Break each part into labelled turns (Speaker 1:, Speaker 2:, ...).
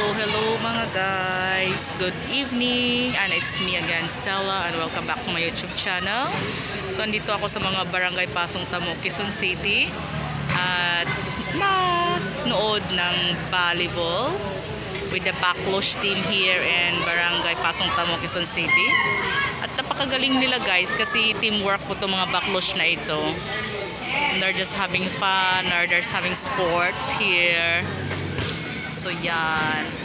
Speaker 1: So, hello mga guys. Good evening. And it's me again, Stella. And welcome back to my YouTube channel. So, andito ako sa mga barangay Pasong Tamo, Quezon City. At na nood ng volleyball with the Backlash team here in Barangay Pasong Tamo, Quezon City. At napakagaling nila guys kasi teamwork po itong mga Backlash na ito. And they're just having fun or they're just having sports here. So, yan.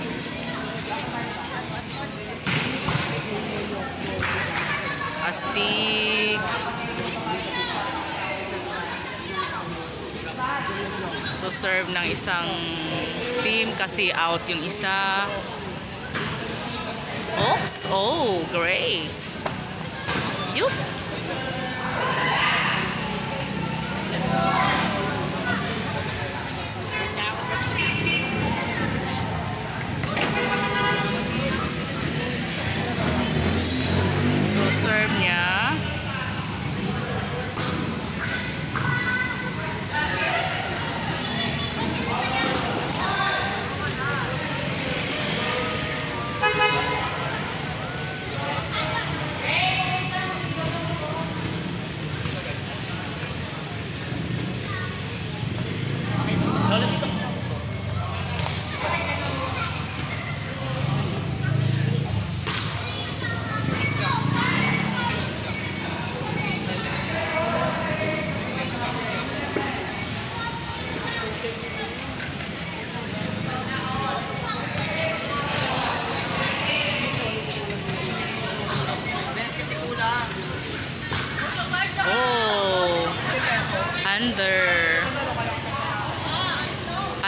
Speaker 1: Astig. So, serve ng isang team kasi out yung isa. Oops! Oh, great! Yup! So, serve niya.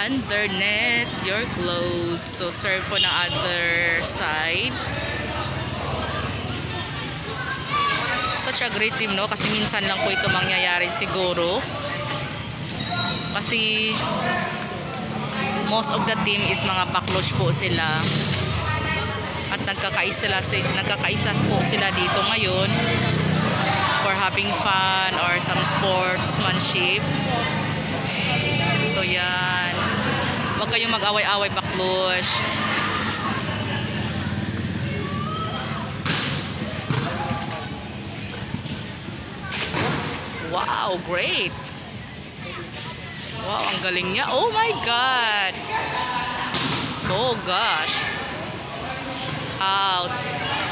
Speaker 1: Under net your clothes. So, serve po ng other side. Such a great team, no? Kasi minsan lang po ito mangyayari siguro. Kasi most of the team is mga baklosh po sila. At nagkakaisa sila, si- nagkakaisa po sila dito ngayon for having fun or some sportsmanship. So yan. Huwag kayong mag-away-away baklush. Wow, great. Wow, ang galing niya. Oh my God. Oh gosh. Out.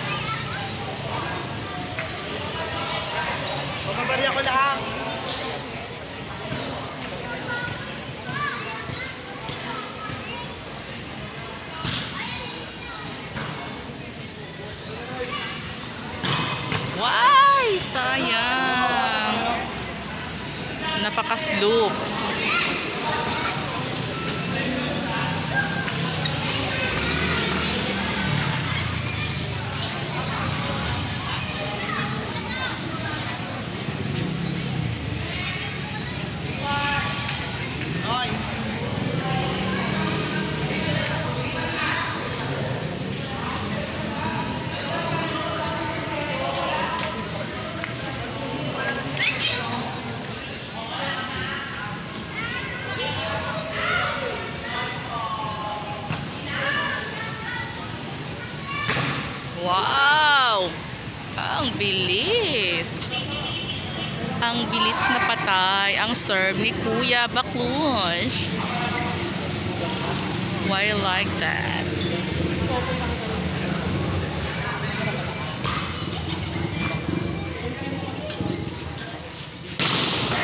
Speaker 1: Sayang. Napakasloop. Ang bilis. Ang bilis na patay ang serve ni Kuya Baklush. Why like that?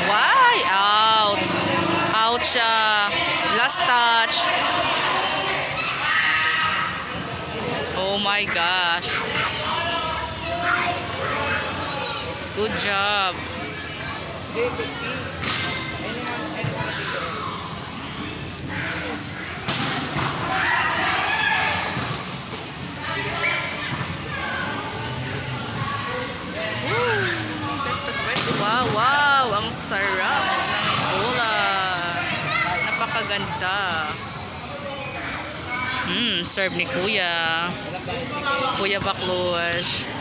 Speaker 1: Why? Out. Out siya. Last touch. Oh my gosh. Good job. Wow, wow. Ang sarap ng bola. Napakaganda. Hmm, serve ni Kuya. Kuya Bakluwash.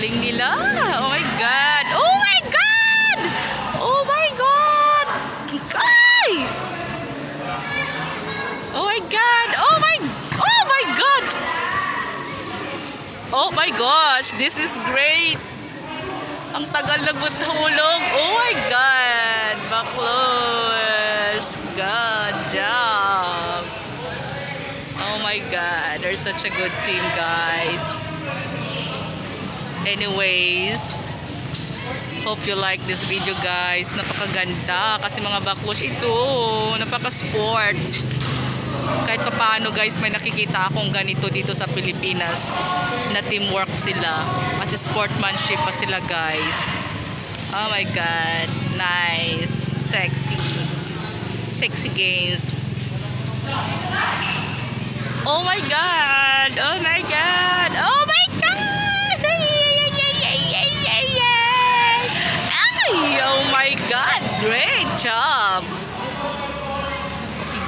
Speaker 1: galing nila. Oh my God. Oh my God! Oh my God! Ay! Oh my God! Oh my... Oh my God! Oh my gosh! This is great! Ang tagal nagbuthulog. Oh my God! Baklos! God job! Oh my God! They're such a good team, guys. Anyways, hope you like this video, guys. Napakaganda kasi mga baklos ito. Napaka-sports. Kahit pa paano, guys, may nakikita akong ganito dito sa Pilipinas na teamwork sila. At sportmanship pa sila, guys. Oh my God. Nice. Sexy. Sexy games. Oh my God! Oh my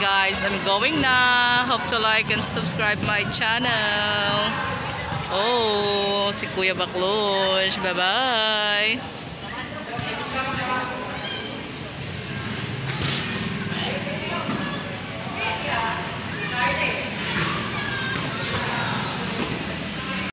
Speaker 1: guys, I'm going na. Hope to like and subscribe my channel. Oh, si Kuya Baklosh. Bye-bye. Friday.